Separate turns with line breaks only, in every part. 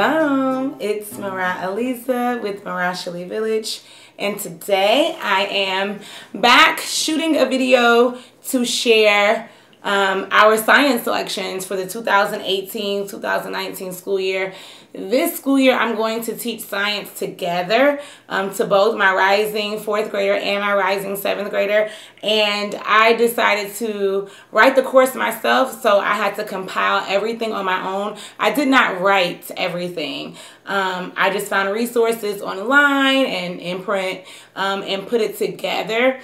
Shalom, it's Marah Alizah with Marah Shali Village and today I am back shooting a video to share um, our science selections for the 2018-2019 school year. This school year, I'm going to teach science together um, to both my rising fourth grader and my rising seventh grader. And I decided to write the course myself, so I had to compile everything on my own. I did not write everything. Um, I just found resources online and in print um, and put it together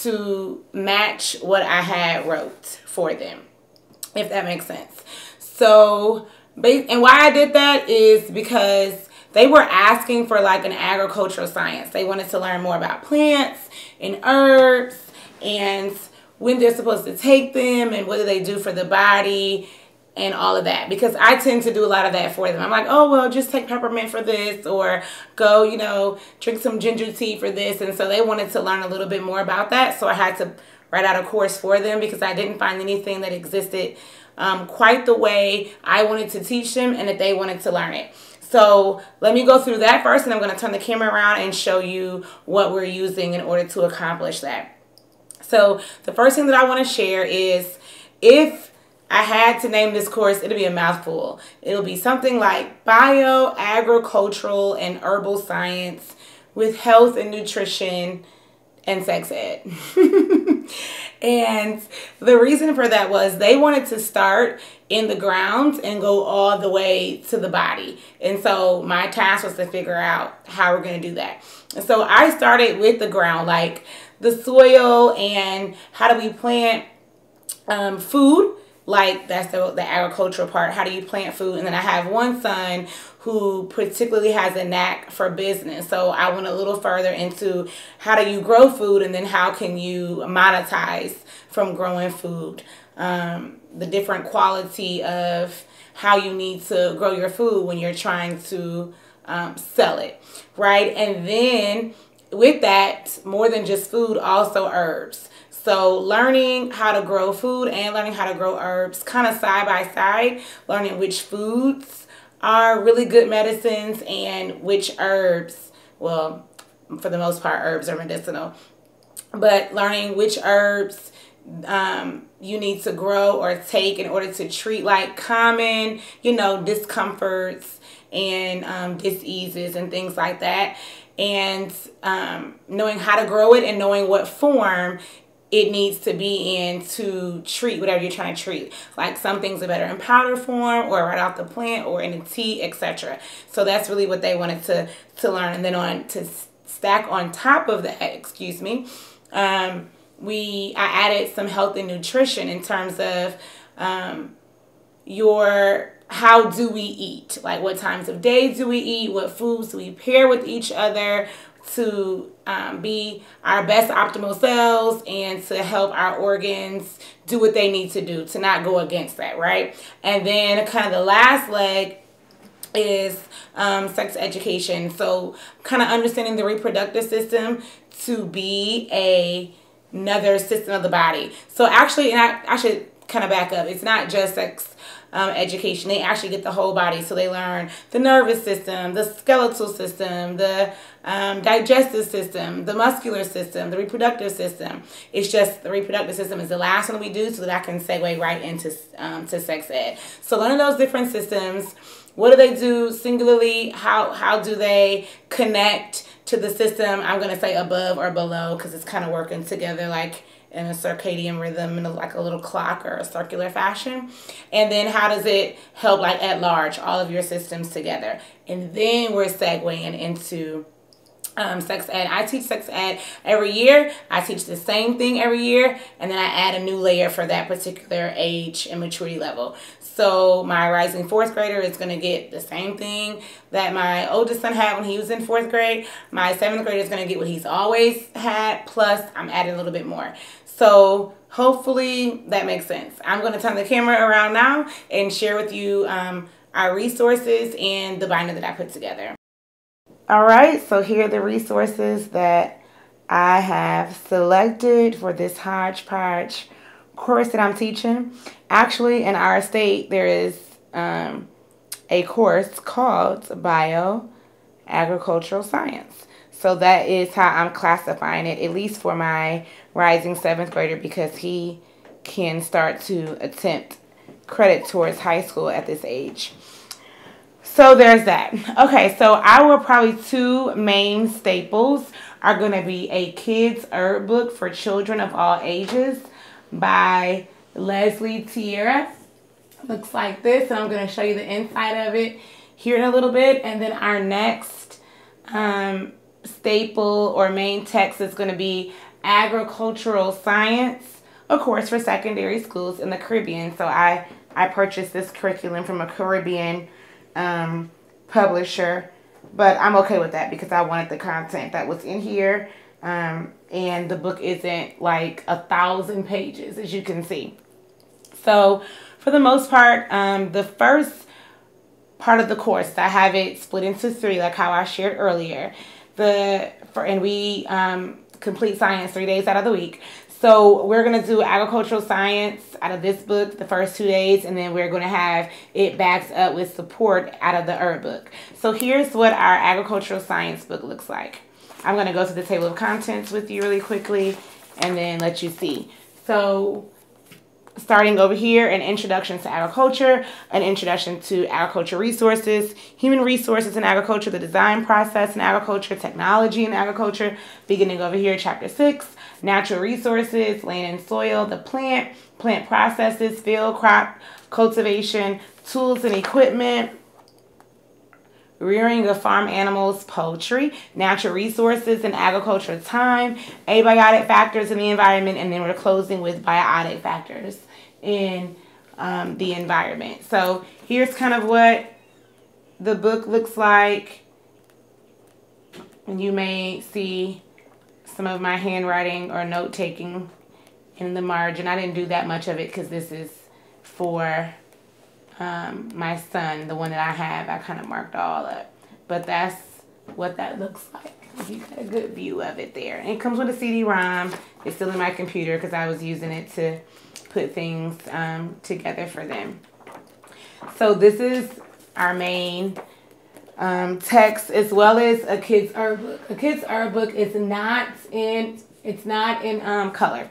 to match what I had wrote for them, if that makes sense. So, and why I did that is because they were asking for like an agricultural science. They wanted to learn more about plants and herbs and when they're supposed to take them and what do they do for the body and all of that because I tend to do a lot of that for them. I'm like, oh, well, just take peppermint for this or go, you know, drink some ginger tea for this. And so they wanted to learn a little bit more about that. So I had to write out a course for them because I didn't find anything that existed um, quite the way I wanted to teach them and that they wanted to learn it. So let me go through that first and I'm going to turn the camera around and show you what we're using in order to accomplish that. So the first thing that I want to share is if I had to name this course, it'll be a mouthful. It'll be something like Bio, Agricultural, and Herbal Science with Health and Nutrition and Sex Ed. and the reason for that was they wanted to start in the ground and go all the way to the body. And so my task was to figure out how we're going to do that. And so I started with the ground, like the soil and how do we plant um, food like that's the, the agricultural part. How do you plant food? And then i have one son who particularly has a knack for business. So i went a little further into how do you grow food and then how can you monetize from growing food? Um, the different quality of how you need to grow your food when you're trying to um, sell it right? And then with that more than just food also herbs so learning how to grow food and learning how to grow herbs kind of side by side, learning which foods are really good medicines and which herbs, well, for the most part, herbs are medicinal, but learning which herbs um, you need to grow or take in order to treat like common, you know, discomforts and um, diseases and things like that. And um, knowing how to grow it and knowing what form it needs to be in to treat whatever you're trying to treat. Like some things are better in powder form or right off the plant or in a tea, etc. So that's really what they wanted to to learn. And then on to stack on top of that, excuse me, um, we I added some health and nutrition in terms of um, your how do we eat? Like what times of day do we eat? What foods do we pair with each other? to um, be our best optimal selves and to help our organs do what they need to do to not go against that right? And then kind of the last leg is um, sex education. So kind of understanding the reproductive system to be a another system of the body. So actually and I, I should kind of back up. It's not just sex um, education. They actually get the whole body. So they learn the nervous system, the skeletal system, the um, digestive system, the muscular system, the reproductive system. It's just the reproductive system is the last one we do so that I can segue right into um, to sex ed. So learning those different systems. What do they do singularly? How, how do they connect to the system? I'm going to say above or below because it's kind of working together like in a circadian rhythm in a, like a little clock or a circular fashion and then how does it help like at large all of your systems together and then we're segueing into um, sex ed. I teach sex ed every year. I teach the same thing every year, and then I add a new layer for that particular age and maturity level. So my rising fourth grader is going to get the same thing that my oldest son had when he was in fourth grade. My seventh grader is going to get what he's always had, plus I'm adding a little bit more. So hopefully that makes sense. I'm going to turn the camera around now and share with you um, our resources and the binder that I put together. All right, so here are the resources that I have selected for this hodgepodge course that I'm teaching. Actually, in our state, there is um, a course called Bio Agricultural Science. So that is how I'm classifying it, at least for my rising seventh grader, because he can start to attempt credit towards high school at this age. So there's that. Okay, so our probably two main staples are going to be a kids herb book for children of all ages by Leslie Tierra. Looks like this, and I'm going to show you the inside of it here in a little bit. And then our next um, staple or main text is going to be agricultural science, of course, for secondary schools in the Caribbean. So I, I purchased this curriculum from a Caribbean um, publisher, but I'm okay with that because I wanted the content that was in here. Um, and the book isn't like a thousand pages, as you can see. So, for the most part, um, the first part of the course, I have it split into three, like how I shared earlier. The for and we um, complete science three days out of the week. So we're going to do agricultural science out of this book the first two days, and then we're going to have it backed up with support out of the herb book. So here's what our agricultural science book looks like. I'm going to go to the table of contents with you really quickly and then let you see. So starting over here, an introduction to agriculture, an introduction to agriculture resources, human resources in agriculture, the design process in agriculture, technology in agriculture, beginning over here, chapter six, natural resources, land and soil, the plant, plant processes, field, crop, cultivation, tools and equipment, rearing of farm animals, poultry, natural resources and agriculture time, abiotic factors in the environment, and then we're closing with biotic factors in um, the environment. So here's kind of what the book looks like. And you may see some of my handwriting or note taking in the margin. I didn't do that much of it because this is for um, my son, the one that I have. I kind of marked all up. But that's what that looks like. You got a good view of it there. And it comes with a CD-ROM. It's still in my computer because I was using it to put things um, together for them. So this is our main um, text as well as a kid's herb book. A kid's herb book is not in it's not in um, color,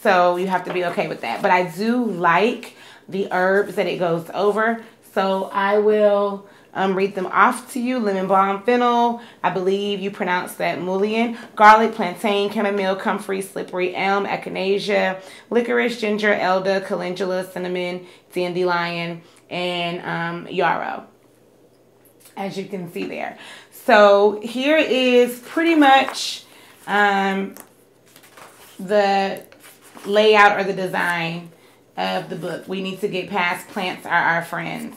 so you have to be okay with that. But I do like the herbs that it goes over, so I will um, read them off to you. Lemon balm, fennel, I believe you pronounce that mullein, garlic, plantain, chamomile, comfrey, slippery, elm, echinacea, licorice, ginger, elder, calendula, cinnamon, dandelion, and um, yarrow as you can see there. So here is pretty much um, the layout or the design of the book. We need to get past plants are our friends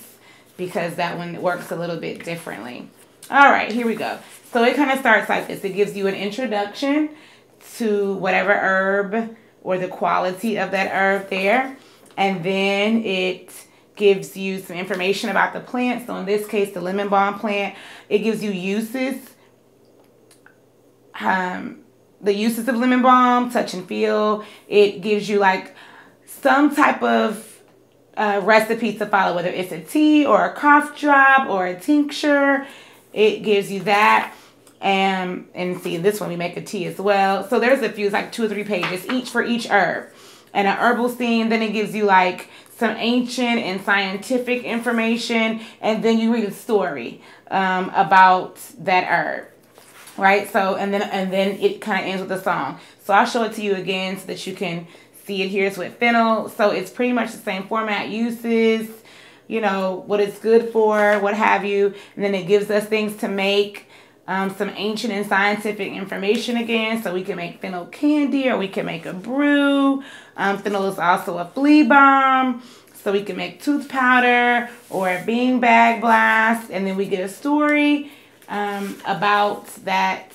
because that one works a little bit differently. All right, here we go. So it kind of starts like this. It gives you an introduction to whatever herb or the quality of that herb there. And then it gives you some information about the plant. So in this case, the lemon balm plant, it gives you uses, um, the uses of lemon balm, touch and feel. It gives you like some type of uh, recipe to follow, whether it's a tea or a cough drop or a tincture. It gives you that. And, and see, this one we make a tea as well. So there's a few, it's like two or three pages each for each herb. And an herbal scene, then it gives you like some ancient and scientific information, and then you read a story um, about that herb, right? So, and then and then it kind of ends with a song. So I'll show it to you again so that you can see it. Here's with fennel. So it's pretty much the same format, uses, you know, what it's good for, what have you. And then it gives us things to make. Um, some ancient and scientific information again. So we can make fennel candy or we can make a brew. Um, fennel is also a flea bomb. So we can make tooth powder or a bean bag blast. And then we get a story um, about that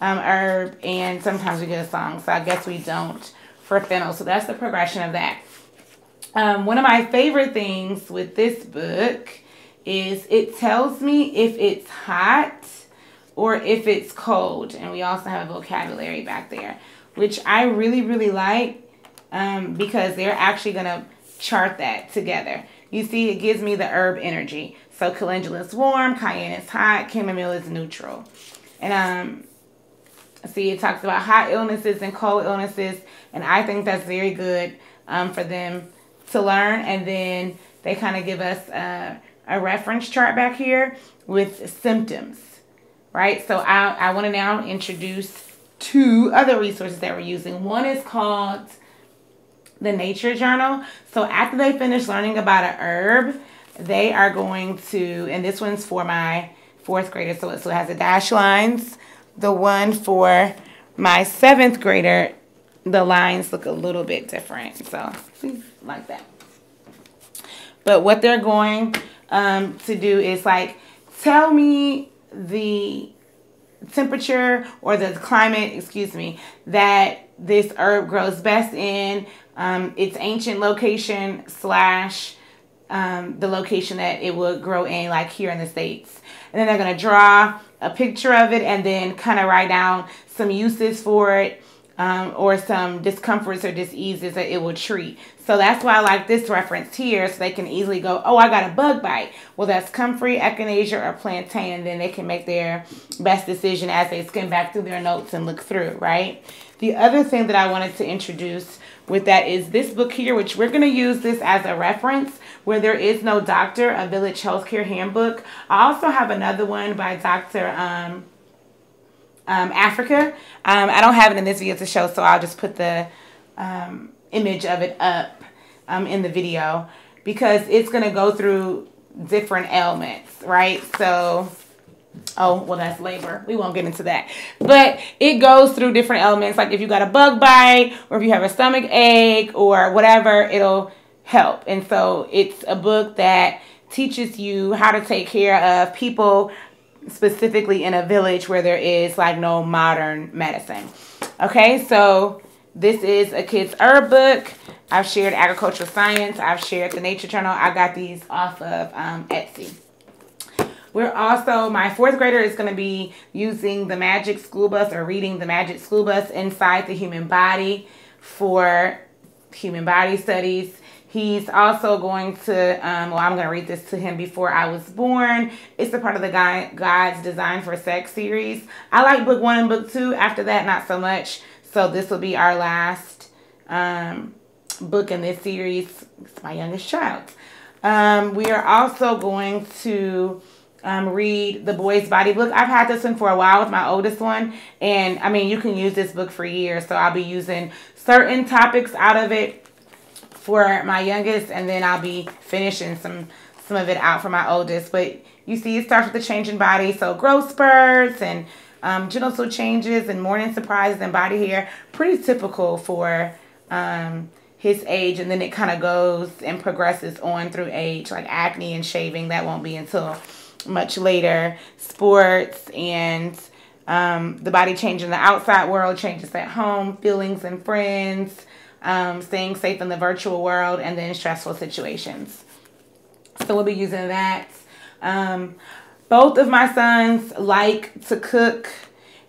um, herb. And sometimes we get a song. So I guess we don't for fennel. So that's the progression of that. Um, one of my favorite things with this book is it tells me if it's hot or if it's cold. And we also have a vocabulary back there, which I really, really like um, because they're actually going to chart that together. you see it gives me the herb energy. So calendula is warm, cayenne is hot, chamomile is neutral. And um, see, it talks about hot illnesses and cold illnesses, and I think that's very good um, for them to learn. And then they kind of give us uh, a reference chart back here with symptoms, right? So I, I want to now introduce two other resources that we're using. One is called the Nature Journal. So after they finish learning about a herb, they are going to, and this one's for my fourth grader, so it, so it has the dash lines. The one for my seventh grader, the lines look a little bit different. So like that. But what they're going um, to do is like, tell me the temperature or the climate, excuse me, that this herb grows best in, um, its ancient location slash um, the location that it would grow in, like here in the States. And then they're going to draw a picture of it and then kind of write down some uses for it um, or some discomforts or diseases that it will treat. So that's why I like this reference here so they can easily go, oh, I got a bug bite. Well, that's comfrey, echinacea, or plantain. And then they can make their best decision as they skim back through their notes and look through, right? The other thing that I wanted to introduce with that is this book here, which we're going to use this as a reference where there is no doctor, a village healthcare handbook. I also have another one by Dr. Um, um, Afrika. Um, I don't have it in this video to show, so I'll just put the um, image of it up um, in the video because it's going to go through different ailments, right? So, oh, well, that's labor. We won't get into that. But it goes through different elements. Like if you got a bug bite or if you have a stomach ache or whatever, it'll help. And so it's a book that teaches you how to take care of people specifically in a village where there is like no modern medicine. Okay, so this is a kid's herb book. I've shared agricultural science. I've shared the nature journal. I got these off of um, Etsy. We're also, my fourth grader is going to be using the Magic School Bus or reading the Magic School Bus inside the human body for human body studies. He's also going to, um, well, I'm going to read this to him before I was born. It's a part of the God's Design for Sex series. I like book one and book two. After that, not so much. So this will be our last um, book in this series. It's my youngest child. Um, we are also going to um, read the boys body book i've had this one for a while with my oldest one and i mean you can use this book for years so i'll be using certain topics out of it for my youngest, and then I'll be finishing some some of it out for my oldest. But you see, it starts with the changing body, so growth spurts and um, genital changes and morning surprises and body hair, pretty typical for um, his age. And then it kind of goes and progresses on through age, like acne and shaving. That won't be until much later. Sports and um, the body change in the outside world, changes at home, feelings and friends, um, staying safe in the virtual world, and then stressful situations. So we'll be using that. Um, both of my sons like to cook.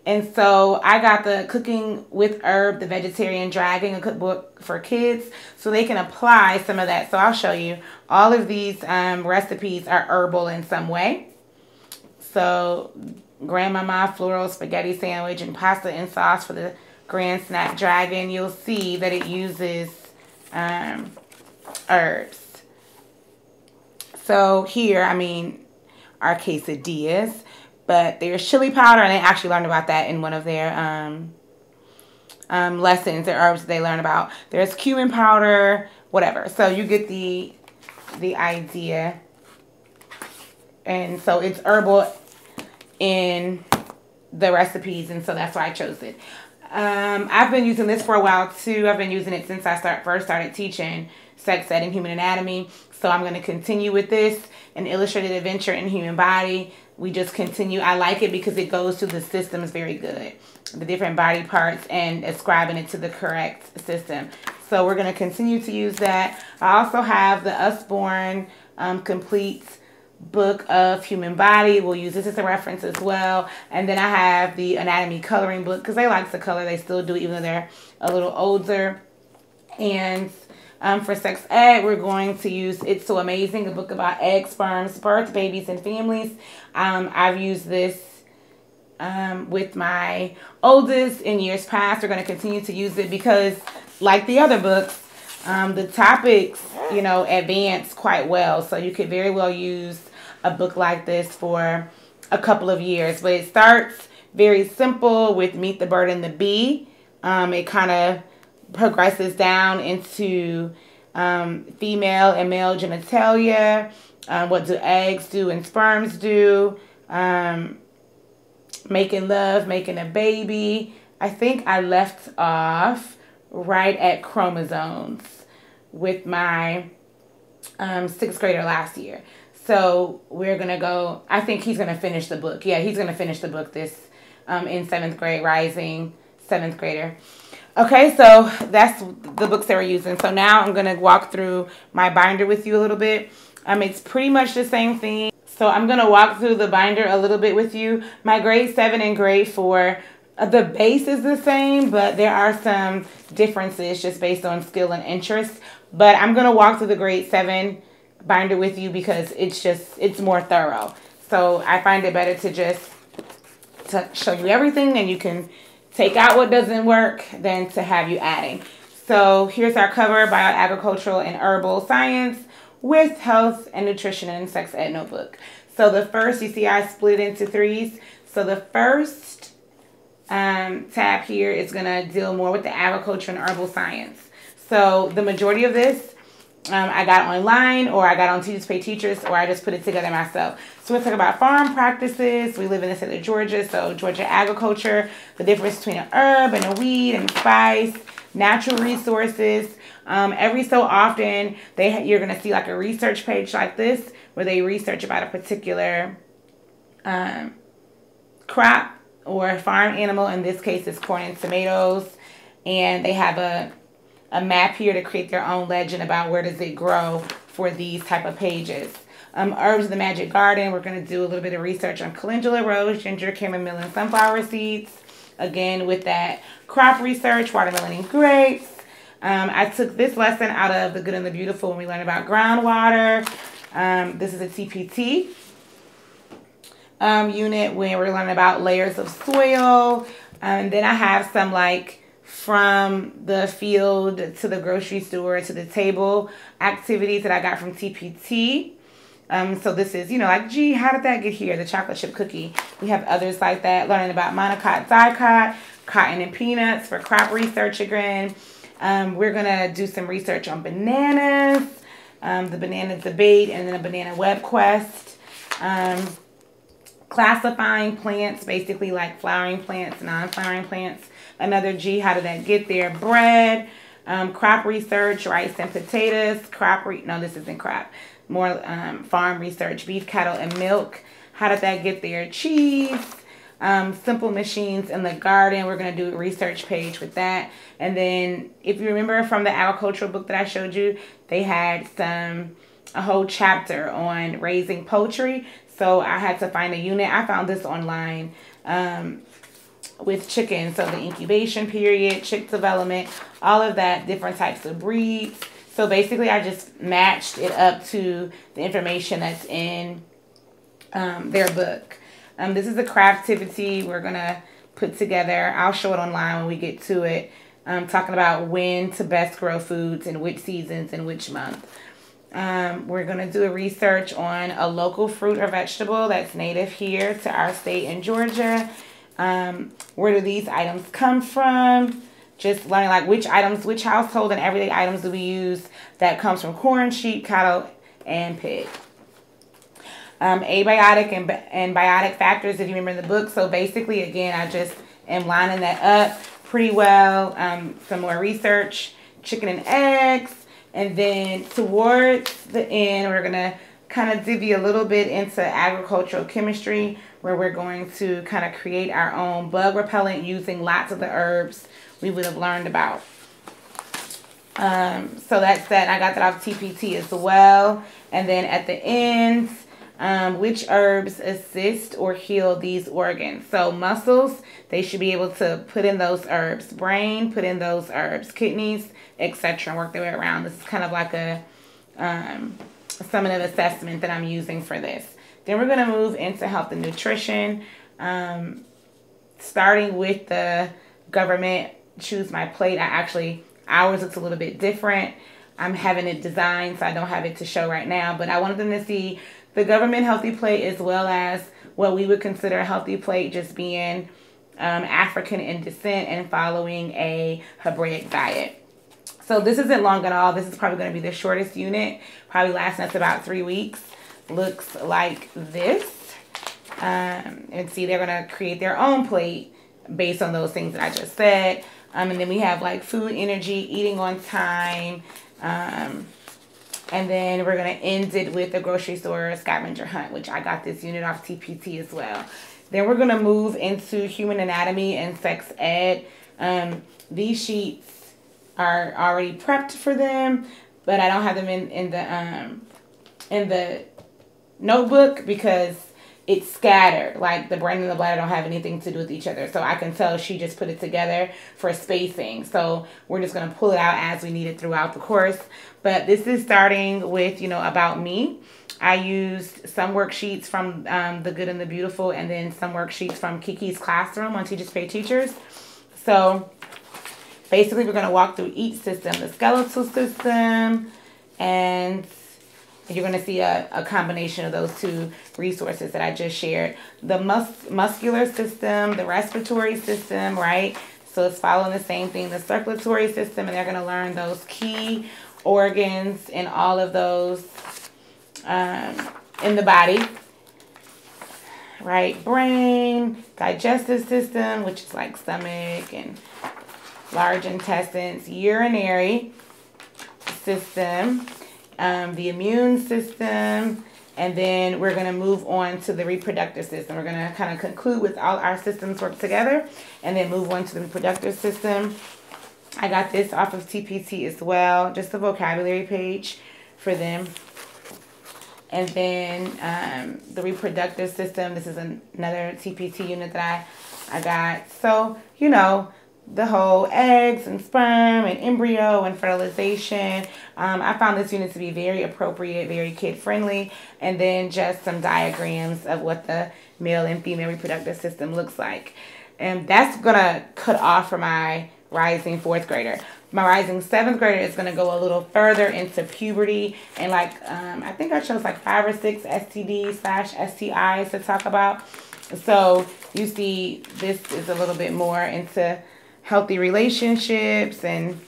And so I got the Cooking with Herb, the Vegetarian Dragon, a cookbook for kids, so they can apply some of that. So I'll show you. All of these um, recipes are herbal in some way. So Grandmama floral spaghetti sandwich and pasta and sauce for the Grand Snack Snapdragon, you'll see that it uses um, herbs. So here, I mean, our quesadillas, but there's chili powder, and they actually learned about that in one of their um, um, lessons, the herbs they learn about. There's cumin powder, whatever. So you get the the idea. And so it's herbal in the recipes, and so that's why I chose it. Um, I've been using this for a while too. I've been using it since I start first started teaching sex ed and human anatomy. So I'm going to continue with this an illustrated adventure in human body. We just continue. I like it because it goes to the systems very good, the different body parts and ascribing it to the correct system. So we're going to continue to use that. I also have the Usborne um, complete book of human body. We'll use this as a reference as well. And then I have the anatomy coloring book because they like to color. They still do even though they're a little older. And Um, for sex ed, we're going to use It's So Amazing, a book about eggs, sperms, birth, babies, and families. Um, I've used this um, with my oldest in years past. We're going to continue to use it because, like the other books, um, the topics, you know, advance quite well. So you could very well use a book like this for a couple of years. But it starts very simple with Meet the Bird and the Bee. Um, it kind of progresses down into um, female and male genitalia. Um, what do eggs do and sperms do? Um, making love, making a baby. I think I left off right at chromosomes with my um, sixth grader last year. So we're gonna go. I think he's gonna finish the book. Yeah, he's gonna finish the book this um, in seventh grade, rising seventh grader. Okay, so that's the books that we're using. So now I'm to walk through my binder with you a little bit. Um, it's pretty much the same thing. So I'm to walk through the binder a little bit with you. My grade 7 and grade 4, uh, the base is the same, but there are some differences just based on skill and interest. But I'm going to walk through the grade 7 it with you because it's just, it's more thorough. So I find it better to just to show you everything and you can take out what doesn't work than to have you adding. So here's our cover, bio agricultural and Herbal Science with Health and Nutrition and Sex Ed Notebook. So the first, you see I split into threes. So the first um, tab here is going to deal more with the agriculture and herbal science. So the majority of this um, I got online or I got on Teachers Pay Teachers or I just put it together myself. So we'll talk about farm practices. We live in the state of Georgia, so Georgia agriculture, the difference between an herb and a weed and spice, natural resources. Um, every so often, they you're gonna see like a research page like this where they research about a particular um, crop or farm animal. In this case, it's corn and tomatoes, and they have a a map here to create their own legend about where does it grow for these type of pages. Um, herbs of the Magic Garden, we're going to do a little bit of research on calendula, rose, ginger, chamomile, and sunflower seeds. Again, with that crop research, watermelon and grapes. Um, I took this lesson out of The Good and the Beautiful when we learned about groundwater. Um, this is a TPT um, unit when we're learning about layers of soil. And then I have some like from the field to the grocery store to the table activities that I got from TPT. Um, so this is, you know, like, gee, how did that get here? The chocolate chip cookie. We have others like that, learning about monocot, dicot, cotton and peanuts for crop research again. Um, we're going to do some research on bananas, um, the banana debate, and then a banana web quest. Um, classifying plants, basically like flowering plants, non-flowering plants. Another G, how did that get there? Bread, um, crop research, rice and potatoes, crop, re no, this isn't crop, more um, farm research, beef, cattle, and milk. How did that get there? Cheese, um, simple machines in the garden. We're going to do a research page with that. And then if you remember from the agricultural book that I showed you, they had some, a whole chapter on raising poultry. So I had to find a unit. I found this online. Um, with chickens. So the incubation period, chick development, all of that, different types of breeds. So basically I just matched it up to the information that's in um, their book. Um, this is a craftivity we're going to put together. I'll show it online when we get to it. Um, talking about when to best grow foods and which seasons and which month. Um, we're going to do a research on a local fruit or vegetable that's native here to our state in Georgia. Um, where do these items come from? Just learning like which items, which household and everyday items do we use that comes from corn, sheep, cattle, and pig. Um, abiotic and, and biotic factors, if you remember the book. So basically, again, I just am lining that up pretty well. Um, some more research, chicken and eggs. And then towards the end, we're going to kind of divvy a little bit into agricultural chemistry where we're going to kind of create our own bug repellent using lots of the herbs we would have learned about. Um, so that's that. I got that off TPT as well. And then at the end, um, which herbs assist or heal these organs. So muscles, they should be able to put in those herbs. Brain, put in those herbs. Kidneys, etc. And Work their way around. This is kind of like a um, summative assessment that I'm using for this. Then we're going to move into health and nutrition. Um, starting with the government choose my plate. I actually, ours looks a little bit different. I'm having it designed, so I don't have it to show right now, but I wanted them to see the government healthy plate as well as what we would consider a healthy plate just being um, African in descent and following a Hebraic diet. So this isn't long at all. This is probably going to be the shortest unit, probably lasting us about three weeks. Looks like this. Um, and see, they're going to create their own plate based on those things that I just said. Um, and then we have like food, energy, eating on time. Um, and then we're going to end it with the grocery store scavenger hunt, which I got this unit off TPT as well. Then we're going to move into human anatomy and sex ed. Um, these sheets are already prepped for them, but I don't have them in, in the um, in the notebook because it's scattered. Like the brain and the bladder don't have anything to do with each other. So I can tell she just put it together for spacing. So we're just going to pull it out as we need it throughout the course. But this is starting with, you know, about me. I used some worksheets from um, The Good and the Beautiful and then some worksheets from Kiki's Classroom on Teachers Pay Teachers. So basically we're going to walk through each system, the skeletal system and you're going to see a, a combination of those two resources that I just shared. The mus- muscular system, the respiratory system, right? So it's following the same thing, the circulatory system, and they're going to learn those key organs and all of those um, in the body, right? Brain, digestive system, which is like stomach and large intestines, urinary system, um, the immune system, and then we're going to move on to the reproductive system. We're going to kind of conclude with all our systems work together and then move on to the reproductive system. I got this off of TPT as well, just the vocabulary page for them. And then um, the reproductive system, this is another TPT unit that I, I got. So, you know, the whole eggs and sperm and embryo and fertilization. Um, I found this unit to be very appropriate, very kid friendly, and then just some diagrams of what the male and female reproductive system looks like. And that's gonna cut off for my rising fourth grader. My rising seventh grader is gonna go a little further into puberty and like um, I think I chose like five or six STDs slash STIs to talk about. So you see, this is a little bit more into healthy relationships and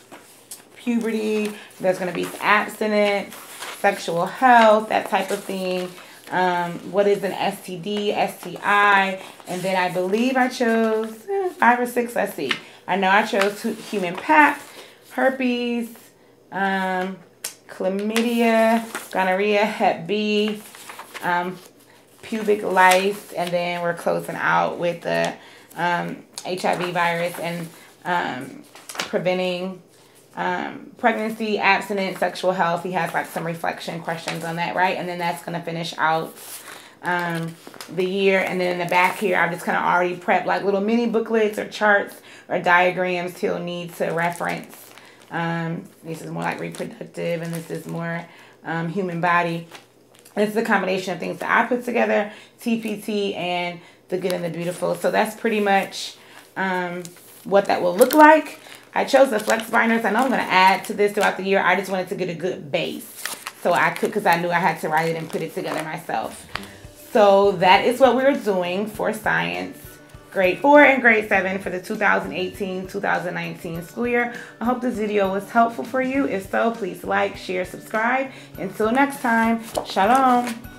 puberty. There's going to be abstinence, sexual health, that type of thing. Um, what is an STD, STI, and then I believe I chose eh, five or six. Let's see. I know I chose human pap, herpes, um, chlamydia, gonorrhea, Hep B, um, pubic lice, and then we're closing out with the um, HIV virus and um, preventing um, pregnancy, abstinence, sexual health. He has like some reflection questions on that, right? And then that's going to finish out um, the year. And then in the back here, I've just kind of already prepped like little mini booklets or charts or diagrams he'll need to reference. Um, this is more like reproductive and this is more um, human body. This is a combination of things that I put together, TPT and the good and the beautiful. So that's pretty much um, what that will look like. I chose the flex binders. I know I'm going to add to this throughout the year. I just wanted to get a good base. So I could, because I knew I had to write it and put it together myself. So that is what we are doing for science grade 4 and grade 7 for the 2018-2019 school year. I hope this video was helpful for you. If so, please like, share, subscribe. Until next time, shalom.